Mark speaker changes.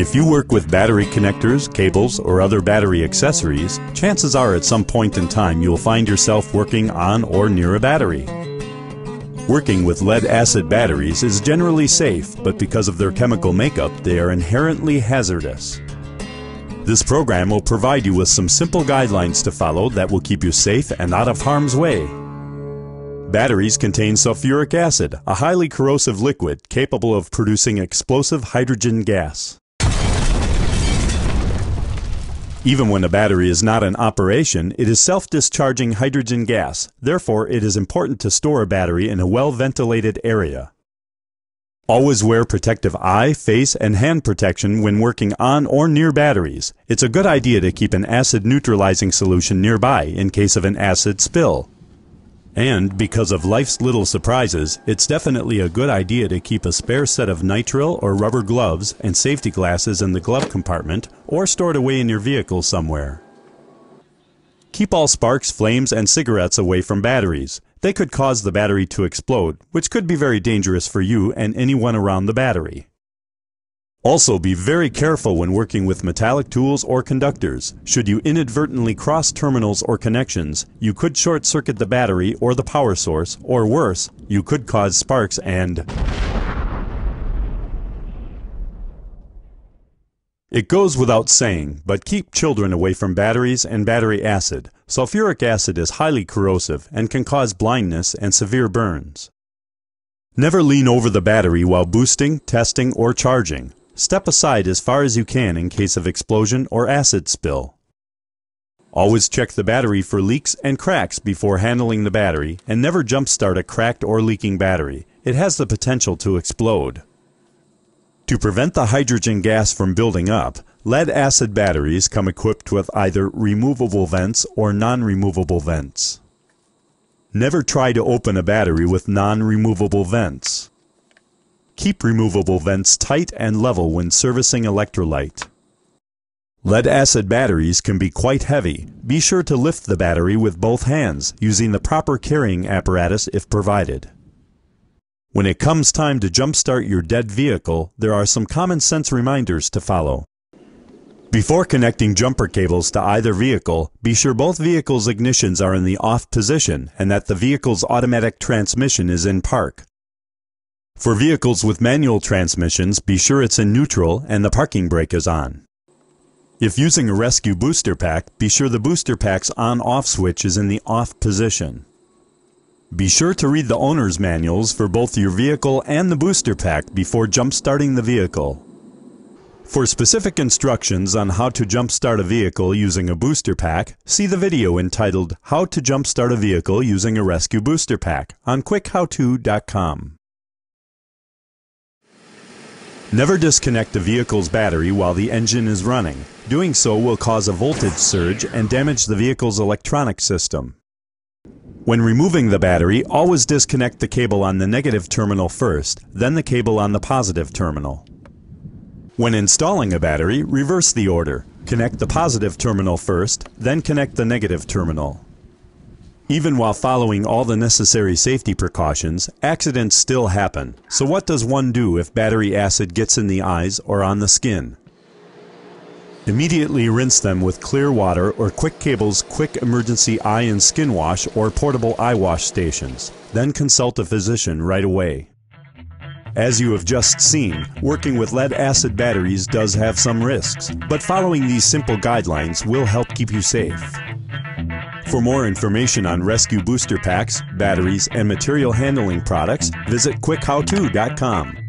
Speaker 1: If you work with battery connectors, cables, or other battery accessories, chances are at some point in time you'll find yourself working on or near a battery. Working with lead acid batteries is generally safe, but because of their chemical makeup, they are inherently hazardous. This program will provide you with some simple guidelines to follow that will keep you safe and out of harm's way. Batteries contain sulfuric acid, a highly corrosive liquid capable of producing explosive hydrogen gas. Even when a battery is not in operation, it is self-discharging hydrogen gas. Therefore, it is important to store a battery in a well-ventilated area. Always wear protective eye, face, and hand protection when working on or near batteries. It's a good idea to keep an acid neutralizing solution nearby in case of an acid spill. And because of life's little surprises, it's definitely a good idea to keep a spare set of nitrile or rubber gloves and safety glasses in the glove compartment or stored away in your vehicle somewhere. Keep all sparks, flames, and cigarettes away from batteries. They could cause the battery to explode, which could be very dangerous for you and anyone around the battery. Also be very careful when working with metallic tools or conductors. Should you inadvertently cross terminals or connections, you could short circuit the battery or the power source, or worse, you could cause sparks and It goes without saying, but keep children away from batteries and battery acid. Sulfuric acid is highly corrosive and can cause blindness and severe burns. Never lean over the battery while boosting, testing, or charging. Step aside as far as you can in case of explosion or acid spill. Always check the battery for leaks and cracks before handling the battery and never jumpstart a cracked or leaking battery. It has the potential to explode. To prevent the hydrogen gas from building up, lead acid batteries come equipped with either removable vents or non-removable vents. Never try to open a battery with non-removable vents. Keep removable vents tight and level when servicing electrolyte. Lead acid batteries can be quite heavy. Be sure to lift the battery with both hands, using the proper carrying apparatus if provided. When it comes time to jumpstart your dead vehicle, there are some common sense reminders to follow. Before connecting jumper cables to either vehicle, be sure both vehicles' ignitions are in the off position and that the vehicle's automatic transmission is in park. For vehicles with manual transmissions, be sure it's in neutral and the parking brake is on. If using a rescue booster pack, be sure the booster pack's on-off switch is in the off position. Be sure to read the owner's manuals for both your vehicle and the booster pack before jump-starting the vehicle. For specific instructions on how to jump-start a vehicle using a booster pack, see the video entitled How to Jump-Start a Vehicle Using a Rescue Booster Pack on quickhowto.com. Never disconnect the vehicle's battery while the engine is running. Doing so will cause a voltage surge and damage the vehicle's electronic system. When removing the battery, always disconnect the cable on the negative terminal first, then the cable on the positive terminal. When installing a battery, reverse the order. Connect the positive terminal first, then connect the negative terminal. Even while following all the necessary safety precautions, accidents still happen. So what does one do if battery acid gets in the eyes or on the skin? Immediately rinse them with clear water or Quick Cable's Quick Emergency Eye and Skin Wash or portable eye wash stations. Then consult a physician right away. As you have just seen, working with lead acid batteries does have some risks, but following these simple guidelines will help keep you safe. For more information on rescue booster packs, batteries, and material handling products, visit quickhowto.com.